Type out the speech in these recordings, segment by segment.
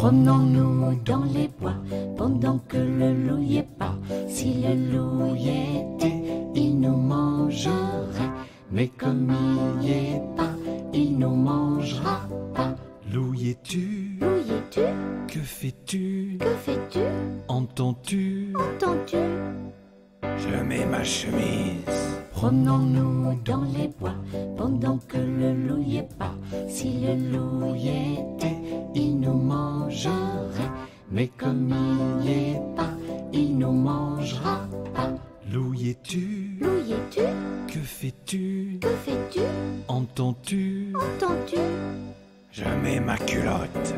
Promenons-nous dans les bois pendant que le loup y est pas. Si le loup y était, il nous mangerait. Mais comme il y est pas, il nous mangera pas. Loup y es-tu? Loup y es-tu? Que fais-tu? Que fais-tu? Entends-tu? Entends-tu? Je mets ma chemise. Promenons-nous dans les bois pendant que le loup y est pas. Si le loup y était, il nous mangerait. Mais comme il y est pas, il nous mangera pas. Loup y es-tu Loup y es-tu Que fais-tu? Que fais-tu? Entends-tu? Entends-tu? Je mets ma culotte.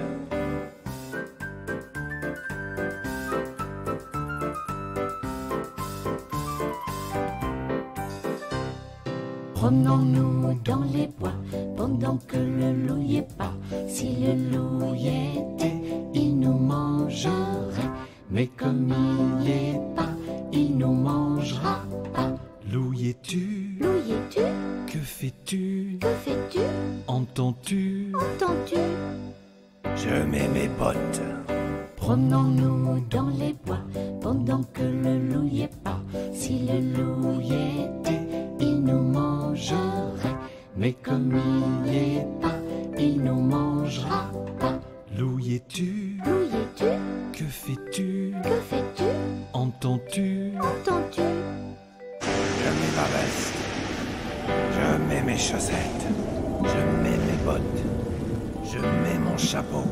Promenons-nous dans les bois pendant que le loup y est pas. Si le loup y était, il nous mangerait. Mais comme il est pas, il nous mangera pas. Loup y es-tu? Loup y es-tu? Que fais-tu? Que fais-tu? Entends-tu? Entends-tu? Je mets mes bottes. Promenons-nous dans les bois pendant que le loup y est pas. Si le loup Mais comme il y est pas, il nous mangera pas. Y es-tu Que fais-tu? Que fais-tu? Entends-tu? Entends-tu? Je mets ma veste. Je mets mes chaussettes. Je mets mes bottes. Je mets mon chapeau.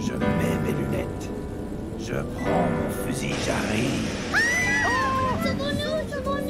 Je mets mes lunettes. Je prends mon fusil, j'arrive. Oh, c'est pour nous